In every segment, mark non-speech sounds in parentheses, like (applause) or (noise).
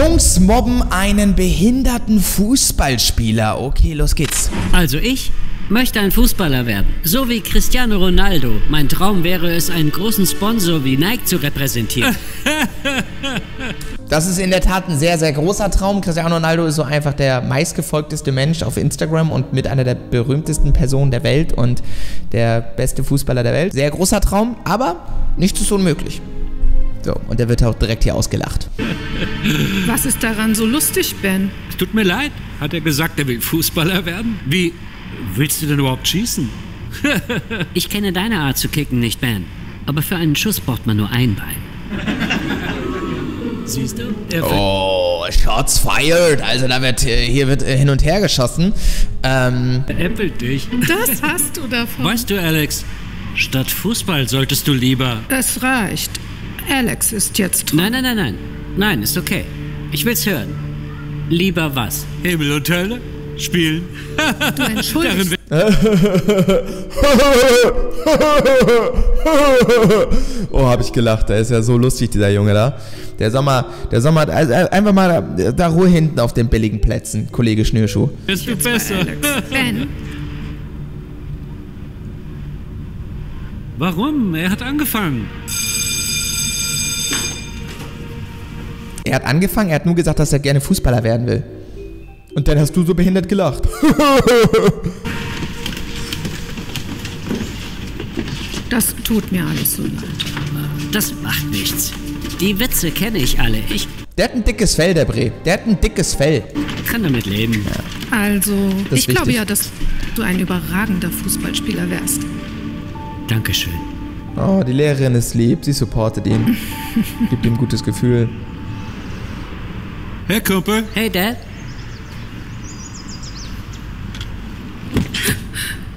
Jungs mobben einen behinderten Fußballspieler. Okay, los geht's. Also ich möchte ein Fußballer werden, so wie Cristiano Ronaldo. Mein Traum wäre es, einen großen Sponsor wie Nike zu repräsentieren. (laughs) Das ist in der Tat ein sehr, sehr großer Traum. Cristiano Ronaldo ist so einfach der meistgefolgteste Mensch auf Instagram und mit einer der berühmtesten Personen der Welt und der beste Fußballer der Welt. Sehr großer Traum, aber nichts ist unmöglich. So, und der wird auch direkt hier ausgelacht. Was ist daran so lustig, Ben? Es tut mir leid. Hat er gesagt, er will Fußballer werden? Wie willst du denn überhaupt schießen? (laughs) Ich kenne deine Art zu kicken nicht, Ben. Aber für einen Schuss braucht man nur ein Bein. Siehst du? Er Oh, Shots fired. Also da wird äh, hier wird äh, hin und her geschossen. Ähm, veräppelt dich. Das hast du davon. Weißt du, Alex, statt Fußball solltest du lieber. Es reicht. Alex ist jetzt dran. Nein, nein, nein, nein. Nein, ist okay. Ich will's hören. Lieber was? Himmel und Hölle spielen. Du entschuldigst. (laughs) (laughs) oh, habe ich gelacht. Der ist ja so lustig, dieser Junge da. Der Sommer, der Sommer, also einfach mal da, da Ruhe hinten auf den billigen Plätzen, Kollege Schnürschuh. Bist du besser? Alex. Ben, Warum? Er hat angefangen. Er hat angefangen, er hat nur gesagt, dass er gerne Fußballer werden will. Und dann hast du so behindert gelacht. (laughs) das tut mir alles so leid. Das macht nichts. Die Witze kenne ich alle. Ich Der hat ein dickes Fell, der Bre. Der hat ein dickes Fell. kann damit leben. Also, Das ich ist glaube wichtig. ja, dass du ein überragender Fußballspieler wärst. Dankeschön. Oh, die Lehrerin ist lieb, sie supportet ihn. (laughs) Gibt ihm ein gutes Gefühl. Herr Kumpel, Hey, Dad.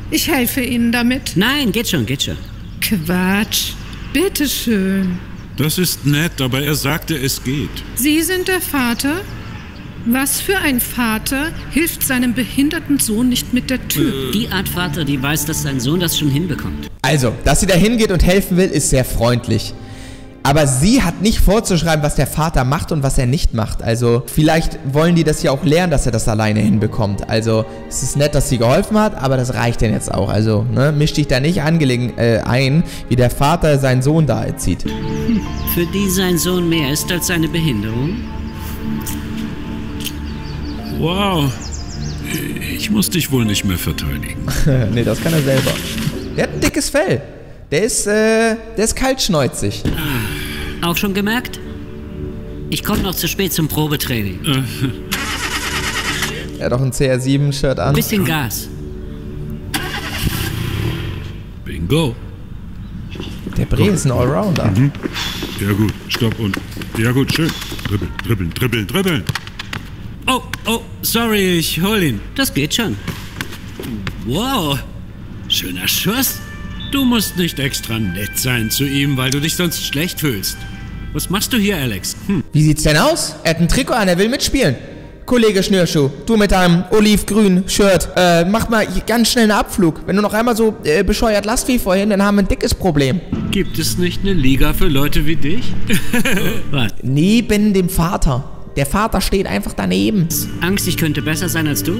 Ich helfe Ihnen damit. Nein, geht schon, geht schon. Quatsch. Bitteschön. das ist nett, aber er sagte, es geht. Sie sind der Vater? Was für ein Vater hilft seinem behinderten Sohn nicht mit der Tür? Die Art Vater, die weiß, dass sein Sohn das schon hinbekommt. Also, dass sie da hingeht und helfen will, ist sehr freundlich. Aber sie hat nicht vorzuschreiben, was der Vater macht und was er nicht macht. Also, vielleicht wollen die das ja auch lernen, dass er das alleine hinbekommt. Also, es ist nett, dass sie geholfen hat, aber das reicht denn jetzt auch. Also, ne, misch dich da nicht angelegen, äh, ein, wie der Vater seinen Sohn da erzieht. Für die sein Sohn mehr ist als seine Behinderung. Wow. Ich muss dich wohl nicht mehr verteidigen. (laughs) nee, das kann er selber. Der hat ein dickes Fell. Der ist, äh, der ist kaltschneuzig. Auch schon gemerkt? Ich komme noch zu spät zum Probetraining. Er hat auch ein CR7-Shirt an. Bisschen Gas. Bingo. Der Bre ist ein Allrounder. Ja gut, stopp und. Ja gut, schön. Dribbeln, dribbeln, dribbeln, dribbeln. Oh, oh, sorry, ich hol ihn. Das geht schon. Wow. Schöner Schuss. Du musst nicht extra nett sein zu ihm, weil du dich sonst schlecht fühlst. Was machst du hier, Alex? Hm. Wie sieht's denn aus? Er hat ein Trikot an, er will mitspielen. Kollege Schnürschuh, du mit deinem olivgrünen Shirt, äh, mach mal ganz schnell einen Abflug. Wenn du noch einmal so äh, bescheuert lasst wie vorhin, dann haben wir ein dickes Problem. Gibt es nicht eine Liga für Leute wie dich? (laughs) Was? Neben dem Vater. Der Vater steht einfach daneben. Angst, ich könnte besser sein als du?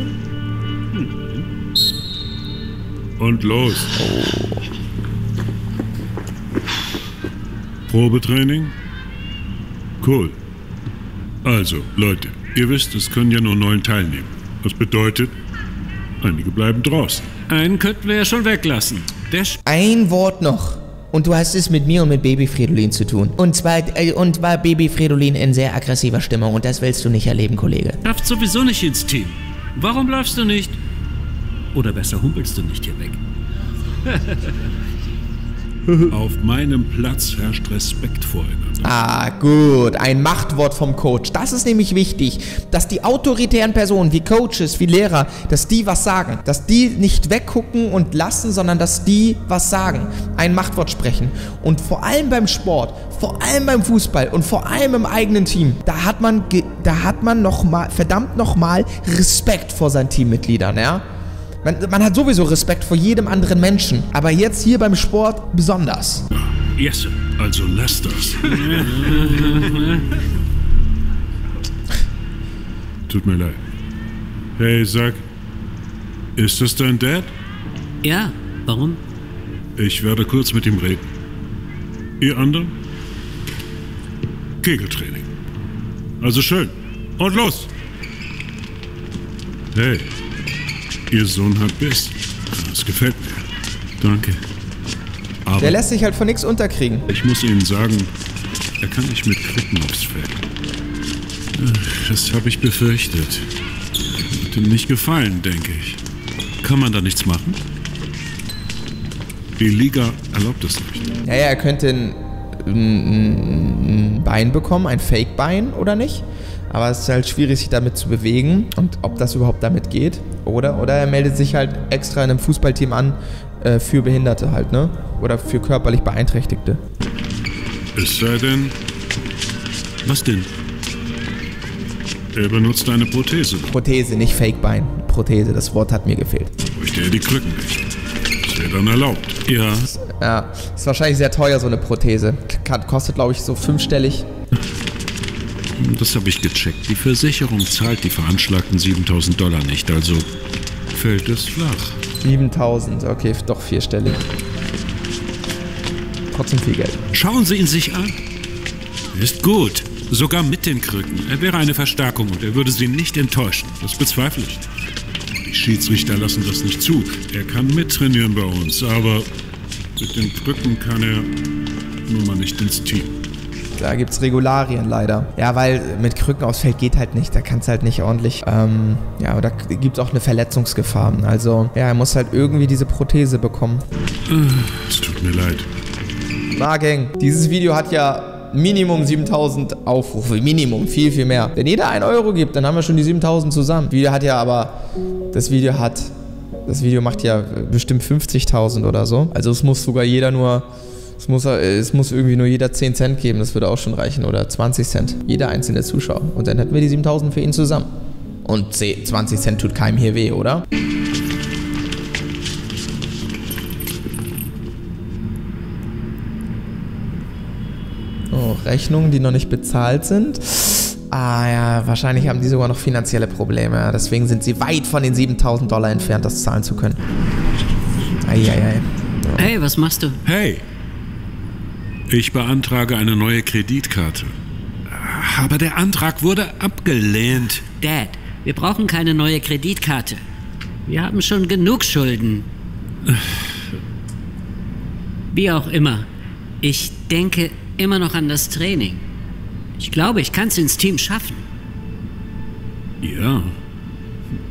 Und los. Probetraining? Cool. Also, Leute, ihr wisst, es können ja nur neun teilnehmen. Das bedeutet, einige bleiben draußen. Einen könnten wir ja schon weglassen. Der Ein Wort noch. Und du hast es mit mir und mit Baby Fridolin zu tun. Und zwar, äh, und war Baby Fridolin in sehr aggressiver Stimmung. Und das willst du nicht erleben, Kollege. schafft sowieso nicht ins Team. Warum läufst du nicht? Oder besser humpelst du nicht hier weg? (laughs) Auf meinem Platz herrscht Respekt voreinander. Ah, gut. Ein Machtwort vom Coach. Das ist nämlich wichtig, dass die autoritären Personen wie Coaches, wie Lehrer, dass die was sagen. Dass die nicht weggucken und lassen, sondern dass die was sagen. Ein Machtwort sprechen. Und vor allem beim Sport, vor allem beim Fußball und vor allem im eigenen Team, da hat man, da hat man noch mal, verdammt nochmal Respekt vor seinen Teammitgliedern, ja? Man, man hat sowieso Respekt vor jedem anderen Menschen. Aber jetzt hier beim Sport besonders. Yes, also lass das. (laughs) Tut mir leid. Hey, sag, ist das dein Dad? Ja, warum? Ich werde kurz mit ihm reden. Ihr anderen? Kegeltraining. Also schön. Und los! Hey, Ihr Sohn hat Biss. Das gefällt mir. Danke. Aber Der lässt sich halt von nichts unterkriegen. ich muss Ihnen sagen, er kann nicht mit Krücken aufs Feld. Das habe ich befürchtet. Wird ihm nicht gefallen, denke ich. Kann man da nichts machen? Die Liga erlaubt es nicht. Ja, ja, er könnte ein, ein, ein Bein bekommen, ein Fake-Bein oder nicht. Aber es ist halt schwierig, sich damit zu bewegen und ob das überhaupt damit geht. Oder, oder er meldet sich halt extra in einem Fußballteam an äh, für Behinderte halt, ne? Oder für körperlich Beeinträchtigte. Es sei denn. Was denn? Er benutzt eine Prothese. Prothese, nicht Fake-Bein. Prothese, das Wort hat mir gefehlt. Bräuchte er die Krücken nicht. Das wäre dann erlaubt. Ja, Ja, ist wahrscheinlich sehr teuer, so eine Prothese. Kostet, glaube ich, so fünfstellig. Das habe ich gecheckt. Die Versicherung zahlt die veranschlagten 7000 Dollar nicht, also fällt es flach. 7000, okay, doch vierstellig. Trotzdem viel Geld. Schauen Sie ihn sich an. Er ist gut. Sogar mit den Krücken. Er wäre eine Verstärkung und er würde Sie nicht enttäuschen. Das bezweifle ich. Die Schiedsrichter lassen das nicht zu. Er kann mittrainieren bei uns, aber mit den Krücken kann er nun mal nicht ins Team. Da gibt's Regularien leider. Ja, weil mit Krücken aufs Feld geht halt nicht. Da kannst halt nicht ordentlich. Ähm, ja, da gibt's auch eine Verletzungsgefahr. Also, ja, er muss halt irgendwie diese Prothese bekommen. Es tut mir leid. Na, Gang, dieses Video hat ja Minimum 7000 Aufrufe. Minimum, viel, viel mehr. Wenn jeder 1 Euro gibt, dann haben wir schon die 7000 zusammen. Das Video hat ja aber. Das Video hat. Das Video macht ja bestimmt 50.000 oder so. Also, es muss sogar jeder nur. Es muss, es muss irgendwie nur jeder 10 Cent geben, das würde auch schon reichen. Oder 20 Cent. Jeder einzelne Zuschauer. Und dann hätten wir die 7000 für ihn zusammen. Und 10 20 Cent tut keinem hier weh, oder? Oh, Rechnungen, die noch nicht bezahlt sind. Ah ja, wahrscheinlich haben die sogar noch finanzielle Probleme. Deswegen sind sie weit von den 7000 Dollar entfernt, das zahlen zu können. Eieiei. Hey, was machst du? Hey, ich beantrage eine neue Kreditkarte. Aber der Antrag wurde abgelehnt. Dad, wir brauchen keine neue Kreditkarte. Wir haben schon genug Schulden. Wie auch immer. Ich denke immer noch an das Training. Ich glaube, ich kann es ins Team schaffen. Ja,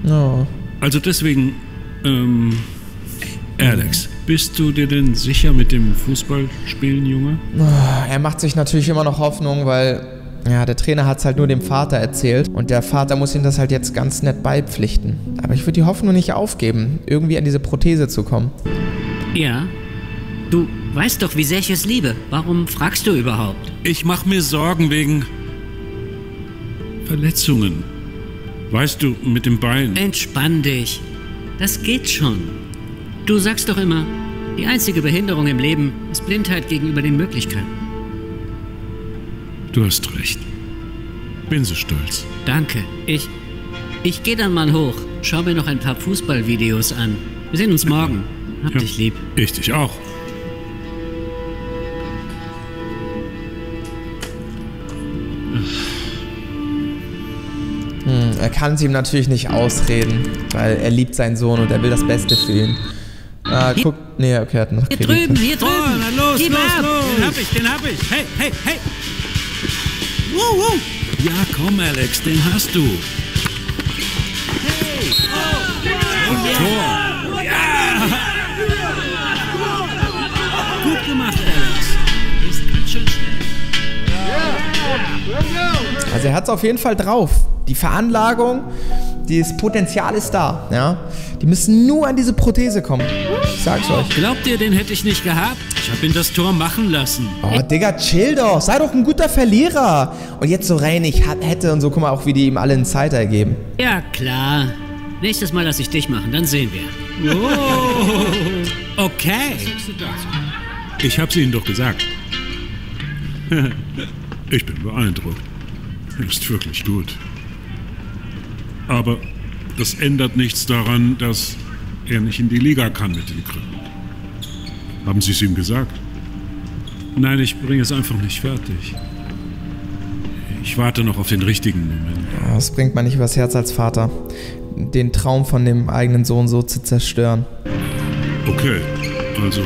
Oh. also deswegen, ähm, Alex, bist du dir denn sicher mit dem Fußballspielen, Junge? Er macht sich natürlich immer noch Hoffnung, weil ja, der Trainer hat es halt nur dem Vater erzählt und der Vater muss ihm das halt jetzt ganz nett beipflichten. Aber ich würde die Hoffnung nicht aufgeben, irgendwie an diese Prothese zu kommen. Ja. Du weißt doch, wie sehr ich es liebe. Warum fragst du überhaupt? Ich mach mir Sorgen wegen Verletzungen. Weißt du, mit dem Bein. Entspann dich. Das geht schon. Du sagst doch immer, die einzige Behinderung im Leben ist Blindheit gegenüber den Möglichkeiten. Du hast recht. Bin so stolz. Danke. Ich. Ich gehe dann mal hoch. Schau mir noch ein paar Fußballvideos an. Wir sehen uns morgen. (laughs) Hab Ja. dich lieb. Ich dich auch. Hm, er kann es ihm natürlich nicht ausreden, weil er liebt seinen Sohn und er will das Beste für ihn. Ah, guck. Nee, okay, hat noch Hier Kredit. drüben, hier drüben. Oh, na los, Gib los, ab. los. Den hab ich, den hab ich. Hey, hey, hey. Wow, wow. Ja, komm, Alex, den hast du. Hey. Und Tor. Gut gemacht, Alex. Ist ganz schön schnell. Also er hat es auf jeden Fall drauf. Die Veranlagung, das Potenzial ist da. Ja? Die müssen nur an diese Prothese kommen. Ich sag's euch. Glaubt ihr, den hätte ich nicht gehabt? Ich hab ihn das Tor machen lassen. Oh, Digga, chill doch. Sei doch ein guter Verlierer. Und jetzt so rein, ich hat- hätte und so, guck mal auch, wie die ihm alle einen Zeiter geben. Ja, klar. Nächstes Mal lass ich dich machen, dann sehen wir. (laughs) Okay. Ich hab's Ihnen doch gesagt. (laughs) Ich bin beeindruckt. Ist wirklich gut. Aber das ändert nichts daran, dass er nicht in die Liga kann mit den Krücken. Haben Sie es ihm gesagt? Nein, ich bringe es einfach nicht fertig. Ich warte noch auf den richtigen Moment. Das bringt man nicht übers Herz als Vater, den Traum von dem eigenen Sohn so zu zerstören. Okay, also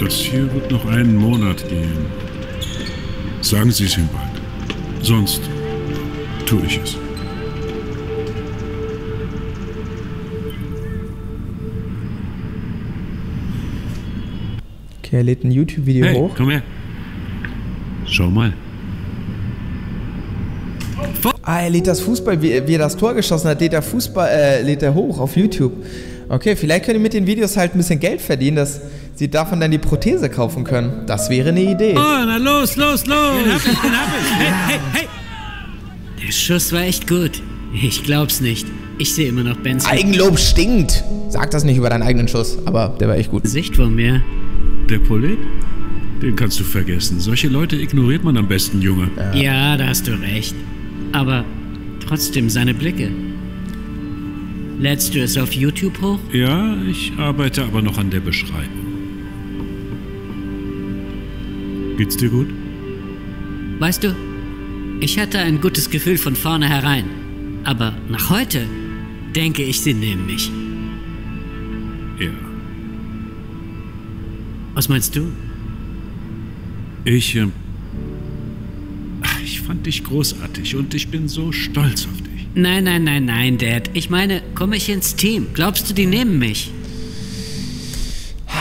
das hier wird noch einen Monat gehen. Sagen Sie es ihm bald. Sonst tue ich es. Okay, er lädt ein YouTube-Video Hey, hoch. komm her. Schau mal. Ah, er lädt das Fußball, wie, wie er das Tor geschossen hat, lädt er Fußball, äh, lädt er hoch auf YouTube. Okay, vielleicht können die mit den Videos halt ein bisschen Geld verdienen, dass sie davon dann die Prothese kaufen können. Das wäre eine Idee. Oh, na los, los, los! Den hab ich, den hab ich! Hey, hey, hey! Der Schuss war echt gut. Ich glaub's nicht. Ich sehe immer noch Bens Eigenlob stinkt. Sag das nicht über deinen eigenen Schuss, aber der war echt gut. Gesicht vor mir. Der Polit? Den kannst du vergessen. Solche Leute ignoriert man am besten, Junge. Ja, da hast du recht. Aber trotzdem seine Blicke. Lädst du es auf YouTube hoch? Ja, ich arbeite aber noch an der Beschreibung. Geht's dir gut? Weißt du, ich hatte ein gutes Gefühl von vornherein. Aber nach heute denke ich, sie nehmen mich. Ja. Was meinst du? Ich, ähm, ach, ich fand dich großartig und ich bin so stolz auf dich. Nein, nein, nein, nein, Dad. Ich meine, komme ich ins Team? Glaubst du, die nehmen mich?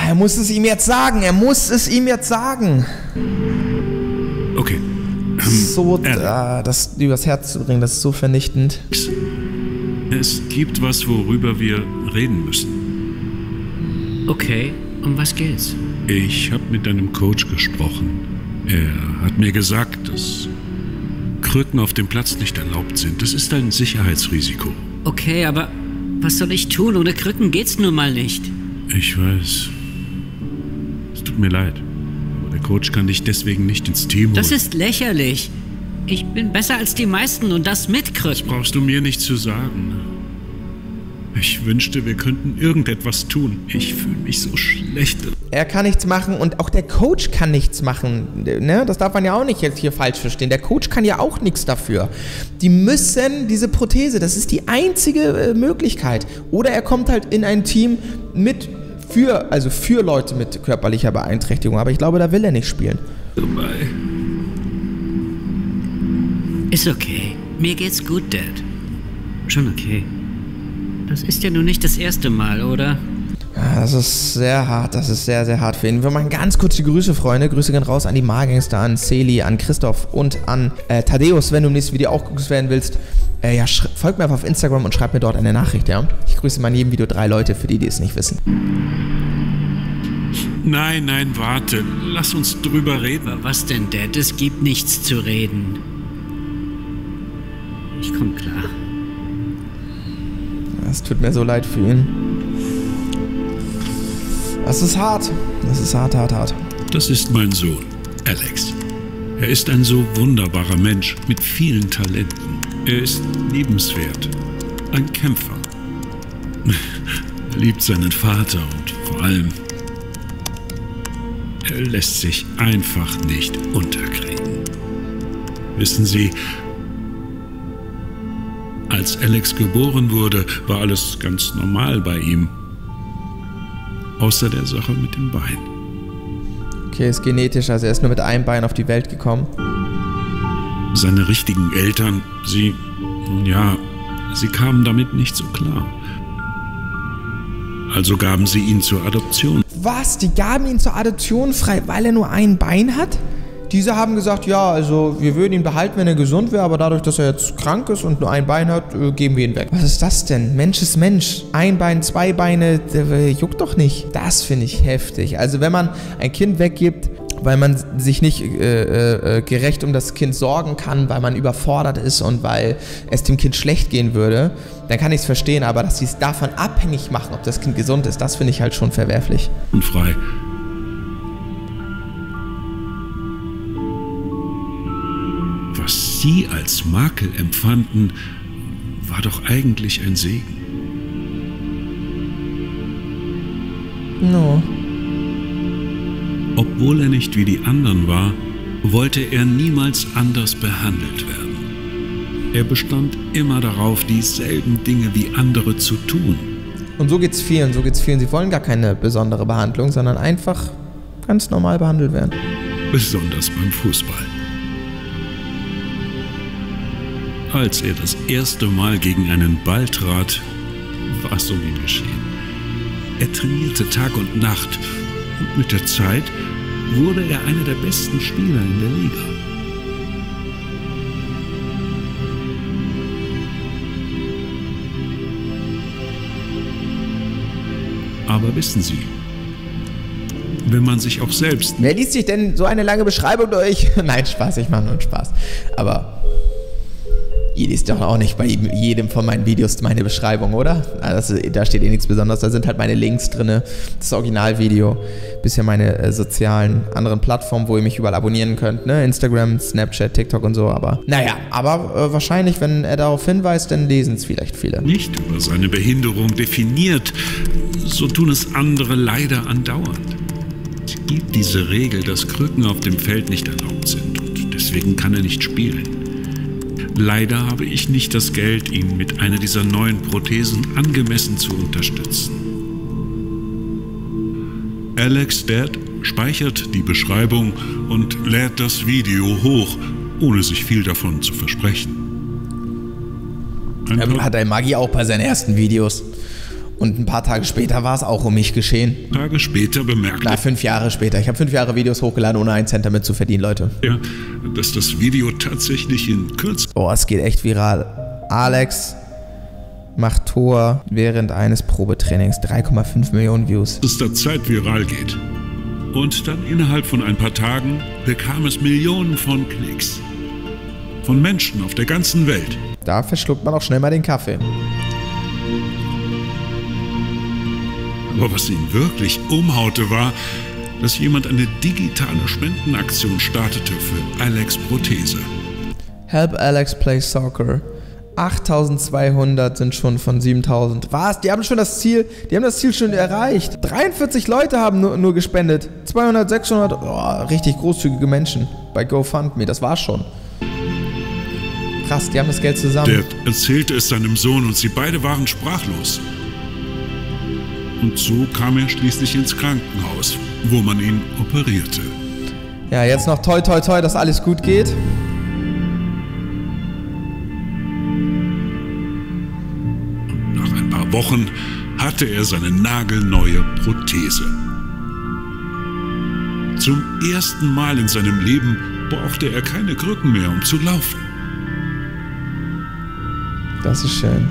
Er muss es ihm jetzt sagen. Er muss es ihm jetzt sagen. Okay. So, Alex. äh, das übers Herz zu bringen, das ist so vernichtend. Es gibt was, worüber wir reden müssen. Okay, um was geht's? Ich habe mit deinem Coach gesprochen. Er hat mir gesagt, dass Krücken auf dem Platz nicht erlaubt sind. Das ist ein Sicherheitsrisiko. Okay, aber was soll ich tun? Ohne Krücken geht's nun mal nicht. Ich weiß. Es tut mir leid. Aber der Coach kann dich deswegen nicht ins Team holen. Das ist lächerlich. Ich bin besser als die meisten und das mit Krücken. brauchst du mir nicht zu sagen. Ich wünschte, wir könnten irgendetwas tun. Ich fühle mich so schlecht. Er kann nichts machen und auch der Coach kann nichts machen. Ne? Das darf man ja auch nicht jetzt hier falsch verstehen. Der Coach kann ja auch nichts dafür. Die müssen diese Prothese, das ist die einzige äh, Möglichkeit. Oder er kommt halt in ein Team mit für, also für Leute mit körperlicher Beeinträchtigung. Aber ich glaube, da will er nicht spielen. Ist okay. Mir geht's gut, Dad. Schon okay. Das ist ja nun nicht das erste Mal, oder? Ja, das ist sehr hart, das ist sehr, sehr hart für ihn. Wir machen ganz kurz die Grüße, Freunde. Grüße gehen raus an die Margangster, an Celi, an Christoph und an äh, Thaddeus, wenn du im nächsten Video auch gegrüßt werden willst. Äh, ja, folgt mir einfach auf Instagram und schreibt mir dort eine Nachricht, ja? Ich grüße mal in jedem Video drei Leute, für die, die es nicht wissen. Nein, nein, warte. Lass uns drüber reden. Was denn, Dad? Es gibt nichts zu reden. Ich komm klar. Es tut mir so leid für ihn. Das ist hart. Das ist hart, hart, hart. Das ist mein Sohn, Alex. Er ist ein so wunderbarer Mensch mit vielen Talenten. Er ist liebenswert. Ein Kämpfer. Er liebt seinen Vater und vor allem, er lässt sich einfach nicht unterkriegen. Wissen Sie, als Alex geboren wurde, war alles ganz normal bei ihm. Außer der Sache mit dem Bein. Okay, ist genetisch, also er ist nur mit einem Bein auf die Welt gekommen. Seine richtigen Eltern, sie, nun ja, sie kamen damit nicht so klar. Also gaben sie ihn zur Adoption. Was? Die gaben ihn zur Adoption frei, weil er nur ein Bein hat? Diese haben gesagt, ja, also wir würden ihn behalten, wenn er gesund wäre, aber dadurch, dass er jetzt krank ist und nur ein Bein hat, äh, geben wir ihn weg. Was ist das denn? Mensch ist Mensch. Ein Bein, zwei Beine, äh, juckt doch nicht. Das finde ich heftig. Also wenn man ein Kind weggibt, weil man sich nicht äh, äh, gerecht um das Kind sorgen kann, weil man überfordert ist und weil es dem Kind schlecht gehen würde, dann kann ich es verstehen, aber dass sie es davon abhängig machen, ob das Kind gesund ist, das finde ich halt schon verwerflich. und frei. Was sie als Makel empfanden, war doch eigentlich ein Segen. No. Obwohl er nicht wie die anderen war, wollte er niemals anders behandelt werden. Er bestand immer darauf, dieselben Dinge wie andere zu tun. Und so geht's vielen, so geht's vielen. Sie wollen gar keine besondere Behandlung, sondern einfach ganz normal behandelt werden. Besonders beim Fußball. Als er das erste Mal gegen einen Ball trat, war es um ihn geschehen. Er trainierte Tag und Nacht und mit der Zeit wurde er einer der besten Spieler in der Liga. Aber wissen Sie, wenn man sich auch selbst Wer liest sich denn so eine lange Beschreibung durch? (laughs) Nein, Spaß, ich mache nur Spaß. Aber ihr liest doch auch nicht bei jedem von meinen Videos meine Beschreibung, oder? Also da steht eh nichts Besonderes. Da sind halt meine Links drin, das Originalvideo, bisher meine äh, sozialen anderen Plattformen, wo ihr mich überall abonnieren könnt, ne? Instagram, Snapchat, TikTok und so. Aber naja, aber äh, wahrscheinlich, wenn er darauf hinweist, dann lesen es vielleicht viele. nicht über seine Behinderung definiert, so tun es andere leider andauernd. Es gibt diese Regel, dass Krücken auf dem Feld nicht erlaubt sind und deswegen kann er nicht spielen. Leider habe ich nicht das Geld, ihn mit einer dieser neuen Prothesen angemessen zu unterstützen. Alex Dad speichert die Beschreibung und lädt das Video hoch, ohne sich viel davon zu versprechen. Ein Ähm, paar hat der Maggi auch bei seinen ersten Videos. Und ein paar Tage später war es auch um mich geschehen. Tage später bemerkt Na, fünf Jahre später. Ich habe fünf Jahre Videos hochgeladen, ohne einen Cent damit zu verdienen, Leute. er, dass das Video tatsächlich in kürzerer Oh, es geht echt viral. Alex macht Tor während eines Probetrainings. 3,5 Millionen Views. Zeit viral geht. Und dann innerhalb von ein paar Tagen bekam es Millionen von Klicks. Von Menschen auf der ganzen Welt. Da verschluckt man auch schnell mal den Kaffee. Aber was ihn wirklich umhaute, war, dass jemand eine digitale Spendenaktion startete für Alex Prothese. Help Alex play soccer. 8200 sind schon von 7000. Was? Die haben schon das Ziel, die haben das Ziel schon erreicht. 43 Leute haben nur, nur gespendet. 200, 600, oh, richtig großzügige Menschen bei GoFundMe, das war's schon. Krass, die haben das Geld zusammen. Dad erzählte es seinem Sohn und sie beide waren sprachlos. Und so kam er schließlich ins Krankenhaus, wo man ihn operierte. Ja, jetzt noch toi toi toi, dass alles gut geht. Nach ein paar Wochen hatte er seine nagelneue Prothese. Zum ersten Mal in seinem Leben brauchte er keine Krücken mehr, um zu laufen. Das ist schön.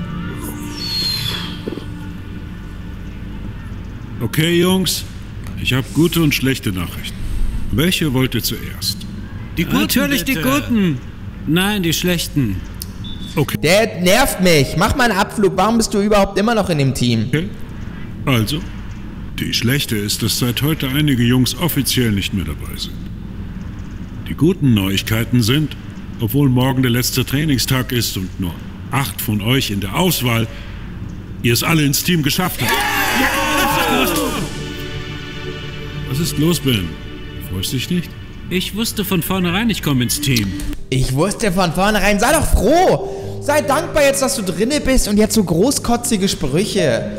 Okay, Jungs, ich habe gute und schlechte Nachrichten. Welche wollt ihr zuerst? Die Guten, Natürlich die Guten. Nein, die Schlechten. Okay, Der nervt mich. Mach mal einen Abflug. Warum bist du überhaupt immer noch in dem Team? okay. Also, die schlechte ist, dass seit heute einige Jungs offiziell nicht mehr dabei sind. Die guten Neuigkeiten sind, obwohl morgen der letzte Trainingstag ist und nur acht von euch in der Auswahl, ihr es alle ins Team geschafft habt. Was ist los, Ben? Freust dich nicht? Ich wusste von vornherein, ich komme ins Team. Ich wusste von vornherein, sei doch froh. Sei dankbar jetzt, dass du drinne bist und jetzt so großkotzige Sprüche.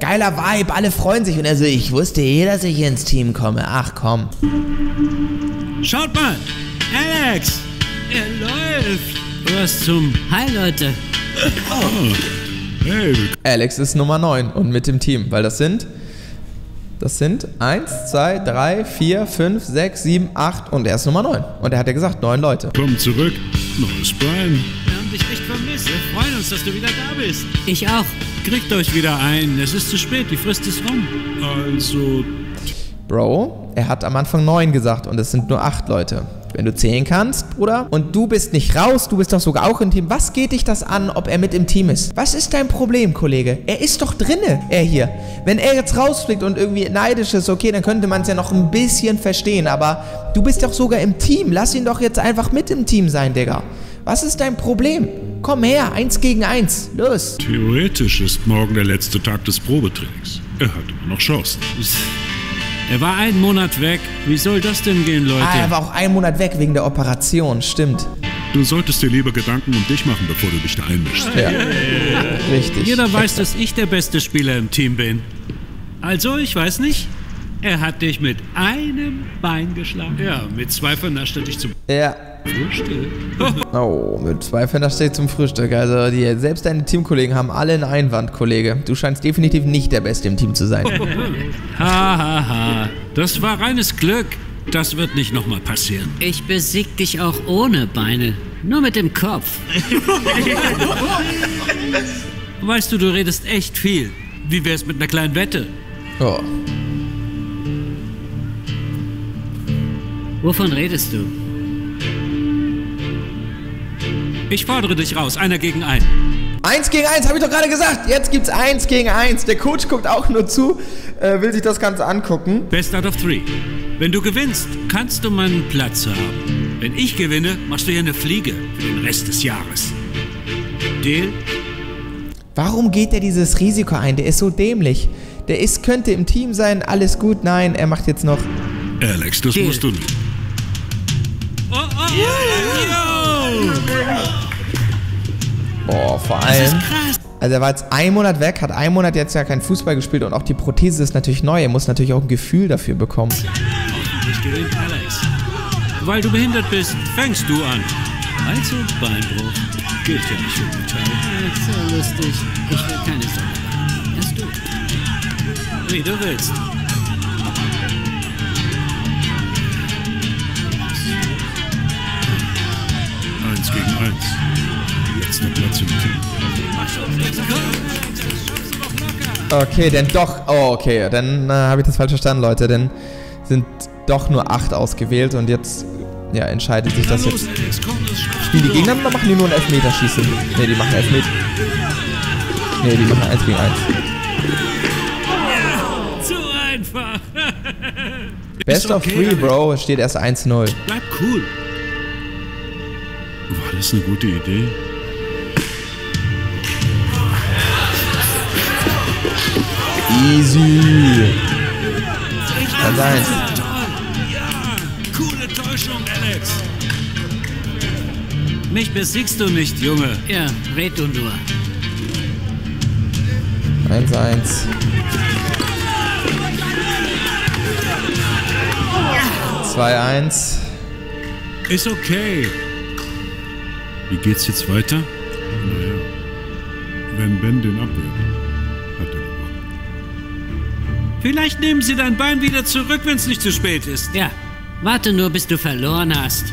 Geiler Vibe, alle freuen sich. Und er so, ich wusste eh, dass ich ins Team komme. Ach komm. Schaut mal! Alex! Er läuft! Was zum... Hi, Leute! Hey, willkommen. Alex ist Nummer 9 und mit dem Team, weil das sind. Das sind 1, 2, 3, 4, 5, 6, 7, 8 und er ist Nummer 9. Und er hat ja gesagt, 9 Leute. Willkommen zurück. Neues Bein. Wir haben dich echt vermisst. Wir freuen uns, dass du wieder da bist. Ich auch. Kriegt euch wieder ein. Es ist zu spät, die Frist ist rum. Also, Bro, er hat am Anfang 9 gesagt und es sind nur 8 Leute. Wenn du zählen kannst, Bruder, und du bist nicht raus, du bist doch sogar auch im Team. Was geht dich das an, ob er mit im Team ist? Was ist dein Problem, Kollege? Er ist doch drinne, er hier. Wenn er jetzt rausfliegt und irgendwie neidisch ist, okay, dann könnte man es ja noch ein bisschen verstehen, aber du bist doch sogar im Team. Lass ihn doch jetzt einfach mit im Team sein, Digga. Was ist dein Problem? Komm her, eins gegen eins. Los. Theoretisch ist morgen der letzte Tag des Probetrainings. Er hat immer noch Chancen. (laughs) Er war einen Monat weg. Wie soll das denn gehen, Leute? Ah, er war auch einen Monat weg wegen der Operation. Stimmt. Du solltest dir lieber Gedanken um dich machen, bevor du dich da einmischst. Ja. Richtig. Jeder weiß, dass ich der beste Spieler im Team bin. Also, ich weiß nicht. Er hat dich mit einem Bein geschlagen. Ja, mit zwei vernascht er dich zum Ja. Frühstück. (laughs) Oh, mit zwei Fender steht zum Frühstück. Also, die, selbst deine Teamkollegen haben alle einen Einwand, Kollege. Du scheinst definitiv nicht der Beste im Team zu sein. (laughs) Ha, ha, ha. Das war reines Glück. Das wird nicht nochmal passieren. Ich besieg dich auch ohne Beine. Nur mit dem Kopf. (laughs) weißt du, du redest echt viel. Wie wär's mit einer kleinen Wette? Oh. Wovon redest du? Ich fordere dich raus, einer gegen einen. Eins gegen eins, habe ich doch gerade gesagt. Jetzt gibt's eins gegen eins. Der Coach guckt auch nur zu, äh, will sich das Ganze angucken. Best out of three. Wenn du gewinnst, kannst du meinen Platz haben. Wenn ich gewinne, machst du hier eine Fliege für den Rest des Jahres. Deal? Warum geht er dieses Risiko ein? Der ist so dämlich. Der ist, könnte im Team sein, alles gut. Nein, er macht jetzt noch. Alex, das Deal. musst du nicht. Boah, vor Das ist allem. krass. Also er war jetzt einen Monat weg, hat einen Monat jetzt ja kein Fußball gespielt und auch die Prothese ist natürlich neu. Er muss natürlich auch ein Gefühl dafür bekommen. Ich gewinnt Alex. Weil du behindert bist, fängst du an. Hals- und Beinbruch. Gilt ja nicht für Metall. So lustig. Ich will keine Sorge. Erst du. Wie du willst. Eins gegen eins. Okay, denn doch. Oh, okay. Dann äh, habe ich das falsch verstanden, Leute. Denn sind doch nur acht ausgewählt und jetzt ja, entscheidet sich das jetzt. Spielen die Gegner oder machen die nur ein Elfmeterschießen? Ne, die machen Elfmeter. Ne, die machen eins gegen eins. Zu einfach. Best of okay, three, Alex. Bro. Es steht erst 1-0. Bleib cool. War das eine gute Idee? Easy. Eins. Ja, coole Täuschung, Alex. Mich besiegst du nicht, Junge. Ja, red du nur. 1-1. Zwei eins. Ist okay. Wie geht's jetzt weiter? Naja. Wenn Ben den gewonnen. Vielleicht nehmen sie dein Bein wieder zurück, wenn es nicht zu spät ist. Ja, warte nur, bis du verloren hast.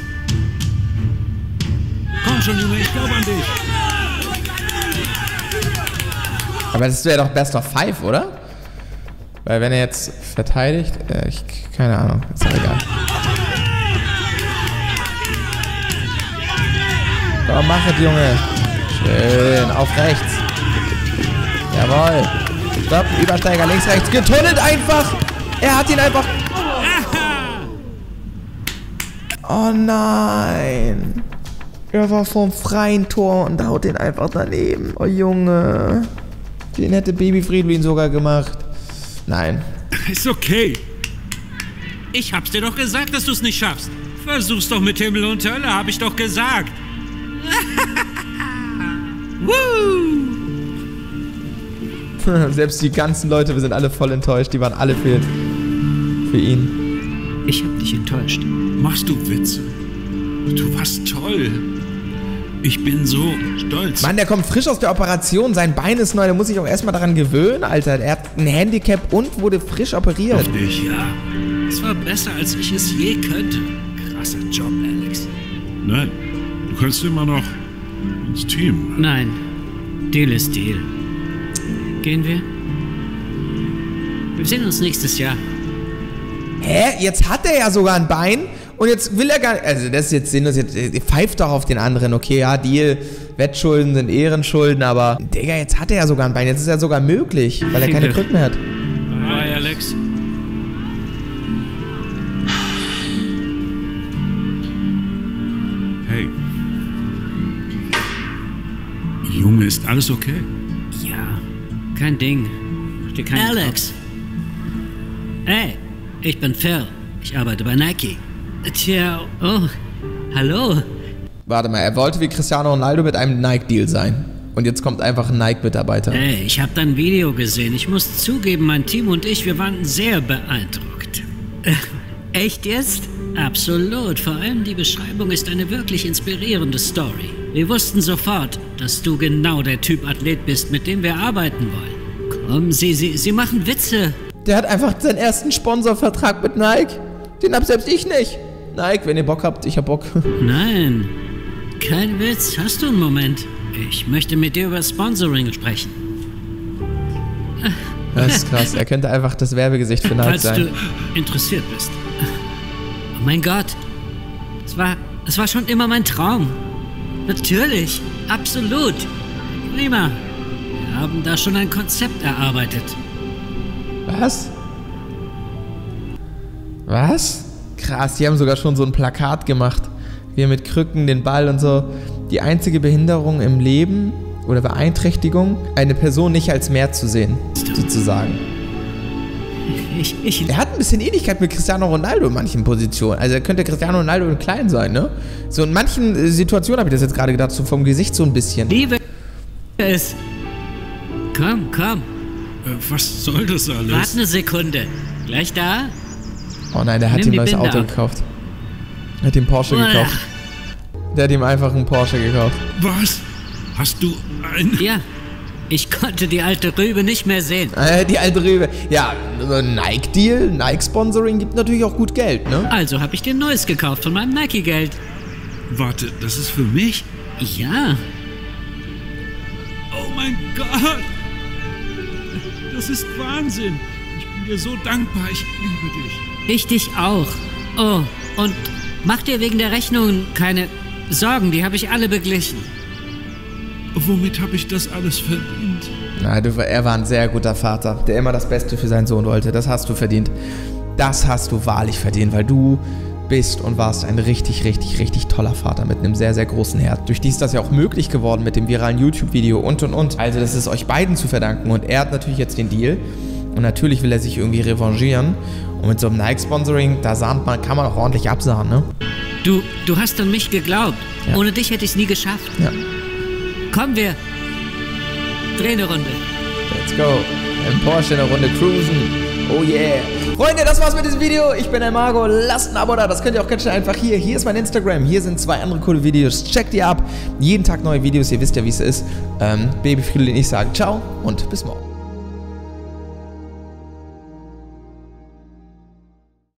Komm schon, Junge, ich glaube an dich. Aber das wäre doch Best of Five, oder? Weil wenn er jetzt verteidigt, äh, ich, keine Ahnung, ist doch egal. Komm, mach es, Junge. Schön, auf rechts. Jawohl. Stopp, Übersteiger, links, rechts. Getunnelt einfach. Er hat ihn einfach... Oh nein. Er war vom freien Tor und haut den einfach daneben. Oh Junge. Den hätte Baby Friedwin sogar gemacht. Nein. Ist okay. Ich hab's dir doch gesagt, dass du es nicht schaffst. Versuch's doch mit Himmel und Hölle, hab ich doch gesagt. (laughs) Woo! (laughs) Selbst die ganzen Leute, wir sind alle voll enttäuscht. Die waren alle für, für ihn. Ich hab dich enttäuscht. Machst du Witze? Du warst toll. Ich bin so stolz. Mann, der kommt frisch aus der Operation. Sein Bein ist neu. Der muss sich auch erstmal daran gewöhnen, Alter. Er hat ein Handicap und wurde frisch operiert. Auf dich. Ja, es war besser, als ich es je könnte. Krasser Job, Alex. Nein, du kannst immer noch ins Team. Nein, Deal ist Deal. Gehen wir? Wir sehen uns nächstes Jahr. Hä? Jetzt hat er ja sogar ein Bein und jetzt will er gar nicht. Also, das ist jetzt sinnlos. Jetzt äh, pfeift doch auf den anderen. Okay, ja, Deal. Wettschulden sind Ehrenschulden, aber. Digga, jetzt hat er ja sogar ein Bein. Jetzt ist er sogar möglich, weil er keine. Krücken mehr hat. Bye, Alex. Hey, Junge, ist alles okay? Kein Ding. Mach dir keinen Alex. Hey, ich bin Phil. Ich arbeite bei Nike. Tja, oh, hallo. Warte mal, er wollte wie Cristiano Ronaldo mit einem Nike-Deal sein. Und jetzt kommt einfach ein Nike-Mitarbeiter. Hey, ich habe dein Video gesehen. Ich muss zugeben, mein Team und ich, wir waren sehr beeindruckt. Äh, (laughs) echt jetzt? Absolut. Vor allem die Beschreibung ist eine wirklich inspirierende Story. Wir wussten sofort, dass du genau der Typ Athlet bist, mit dem wir arbeiten wollen. Komm, sie, sie, sie machen Witze. Der hat einfach seinen ersten Sponsorvertrag mit Nike. Den hab selbst ich nicht. Nike, wenn ihr Bock habt, ich hab Bock. (laughs) Nein, kein Witz. Hast du einen Moment? Ich möchte mit dir über Sponsoring sprechen. Das ist krass. Er könnte einfach das Werbegesicht für Nike Falls sein. du interessiert bist. Oh mein Gott. Es war, es war schon immer mein Traum. Natürlich. Absolut. Prima. Wir haben da schon ein Konzept erarbeitet. Was? Was? Krass, die haben sogar schon so ein Plakat gemacht. Wir mit Krücken, den Ball und so. Die einzige Behinderung im Leben oder Beeinträchtigung, eine Person nicht als mehr zu sehen, sozusagen. Ich, ich, Er hat ein bisschen Ähnlichkeit mit Cristiano Ronaldo in manchen Positionen. Also er könnte Cristiano Ronaldo in klein sein, ne? So in manchen äh, Situationen habe ich das jetzt gerade gedacht, so vom Gesicht so ein bisschen. liebe es. Komm, komm. Äh, was soll das alles? Warte eine Sekunde. Gleich da? Oh nein, der hat ihm ein neues Auto ab. gekauft. Er hat ihm Porsche Uah. gekauft. Der hat ihm einfach einen Porsche gekauft. Was? Hast du ein... Ja. Ich konnte die alte Rübe nicht mehr sehen. Äh, die alte Rübe. Ja, ein Nike-Deal, Nike-Sponsoring gibt natürlich auch gut Geld, ne? Also habe ich dir neues gekauft von meinem Nike-Geld. Warte, das ist für mich? Ja. Oh mein Gott! Das ist Wahnsinn! Ich bin dir so dankbar. Ich liebe dich. Ich dich auch. Oh, und mach dir wegen der Rechnung keine Sorgen, die habe ich alle beglichen. Womit habe ich das alles verdient? Na, du, er war ein sehr guter Vater, der immer das Beste für seinen Sohn wollte. Das hast du verdient. Das hast du wahrlich verdient, weil du bist und warst ein richtig, richtig, richtig toller Vater mit einem sehr, sehr großen Herz. Durch die ist das ja auch möglich geworden mit dem viralen YouTube-Video und und und. Also das ist euch beiden zu verdanken und er hat natürlich jetzt den Deal und natürlich will er sich irgendwie revanchieren und mit so einem Nike-Sponsoring, da sahnt man, kann man auch ordentlich absahen, ne? Du, du hast an mich geglaubt. Ja. Ohne dich hätte ich es nie geschafft. Ja. Komm, wir drehen eine Runde. Let's go. Im Porsche eine Runde cruisen. Oh yeah. Freunde, das war's mit diesem Video. Ich bin der Margo. Lasst ein Abo da. Das könnt ihr auch ganz schnell einfach hier. Hier ist mein Instagram. Hier sind zwei andere coole Videos. Checkt die ab. Jeden Tag neue Videos. Ihr wisst ja, wie es ist. Ähm, Baby Friedel und ich sagen ciao und bis morgen.